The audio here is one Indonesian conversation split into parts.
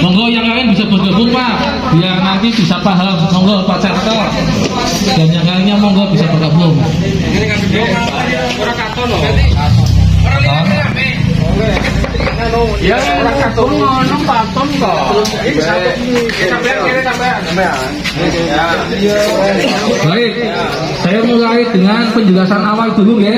Monggo yang lain bisa bergabung Pak, biar nanti bisa paham. Monggo Pak Carto dan yang lainnya monggo bisa bergabung. Ya. Baik, saya mulai dengan penjelasan awal dulu ya.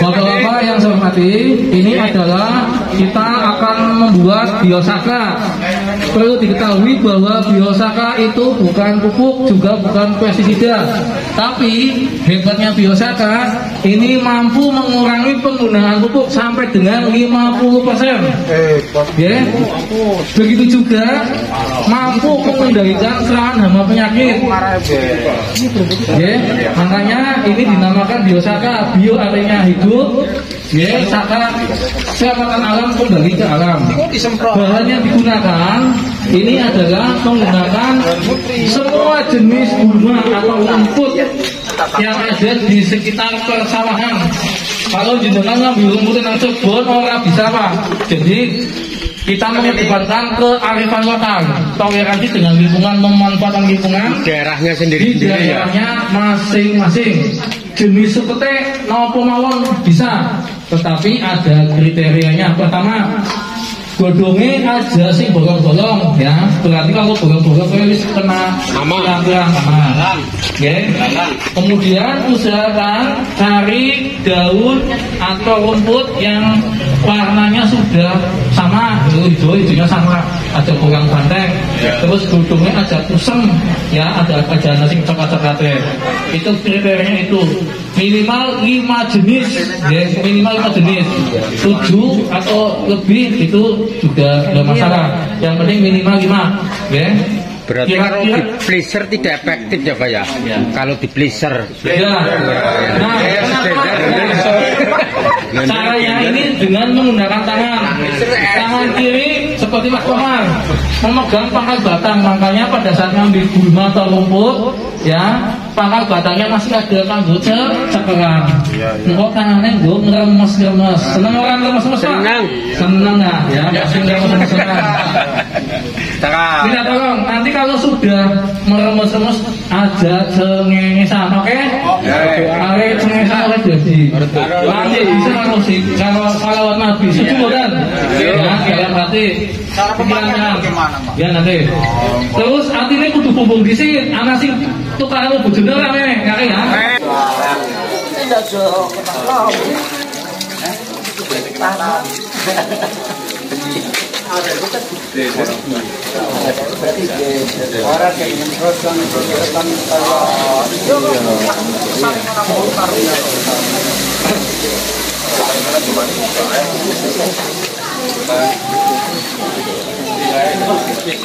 Bapak-bapak yang saya hormati, ini adalah kita akan membuat biosaka. Perlu diketahui bahwa biosaka itu bukan pupuk, juga bukan pestisida. Tapi hebatnya biosaka ini mampu mengurangi penggunaan pupuk sampai dengan 50%. Ya. Begitu juga mampu mengendalikan serangan hama penyakit. Ya, makanya ini dinamakan biosaka. Bio artinya hidup, ya, saka keselamatan alam kembali ke alam. Bahan yang digunakan ini adalah menggunakan semua jenis bunga atau rumput yang ada di sekitar persawahan. Kalau jenengan ngambil rumput yang kebun orang bisa pak. Jadi kita mengedepankan kearifan lokal, toleransi dengan lingkungan, memanfaatkan lingkungan Daerahnya di sendiri-sendiri ya. daerahnya masing-masing. Jenis seperti nopo mawon bisa, tetapi ada kriterianya. Pertama, godongnya aja sih bolong-bolong ya. Berarti kalau bolong-bolong itu wis kena yang hama. Ya. Kemudian usahakan cari daun atau rumput yang warnanya sudah hijau hijaunya sama, ada bolang banteng, terus godongnya ada kusem, ya ada ada nasi coklat-coklatnya. Itu kriterianya itu minimal lima jenis, ya minimal lima jenis, tujuh atau lebih itu juga nggak masalah. Yang penting minimal lima, ya. Berarti kalau di pleaser tidak efektif ya Pak ya? Ya. Kalau di pleaser. Ya. Nah, kenapa? Caranya ini dengan menggunakan tangan. Tangan kiri seperti Mas Komar memegang pangkal batang. Makanya pada saat ngambil gulma atau rumput, ya pangkal batangnya masih ada kanggo cekeran. Engkau tangannya gue ngeremes ngeremes. Seneng orang ngeremes ngeremes Pak? Senang. Seneng ya, ya. Masih ngeremes ngeremes. Minta tolong, nanti kalau sudah meremes-remes aja cengengesan, oke? Oke. cengengesan oleh jadi. Nanti bisa kalau sih, kalau salawat Nabi, setuju bukan? Ya, kalian berarti pikirannya. Ya nanti. Terus hati ini kudu bumbung di sini, anak sih tukaran lu bujune rame, kakek ya.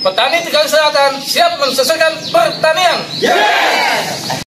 Petani Tegal Selatan siap mensukseskan pertanian.